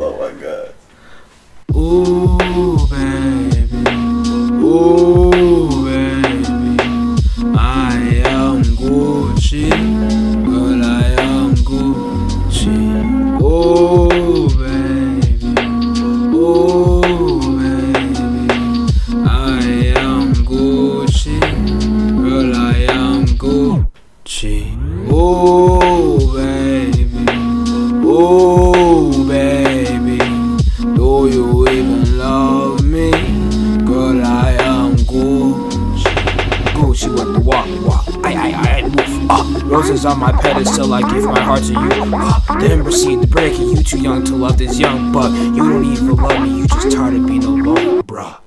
Oh my god. Ooh, baby. Ooh, baby. I am Gucci. Girl, I am Gucci. Ooh, baby. Ooh, baby. I am Gucci. Girl, I am Gucci. Ooh, baby. Ooh. Do you even love me? Girl, I am Gucci. Gucci with the walk, walk. I, I, I, move. Uh, roses on my pedestal, I give my heart to you. Uh, then proceed to break it. You too young to love this young buck. You don't even love me, you just tired of being alone, bruh.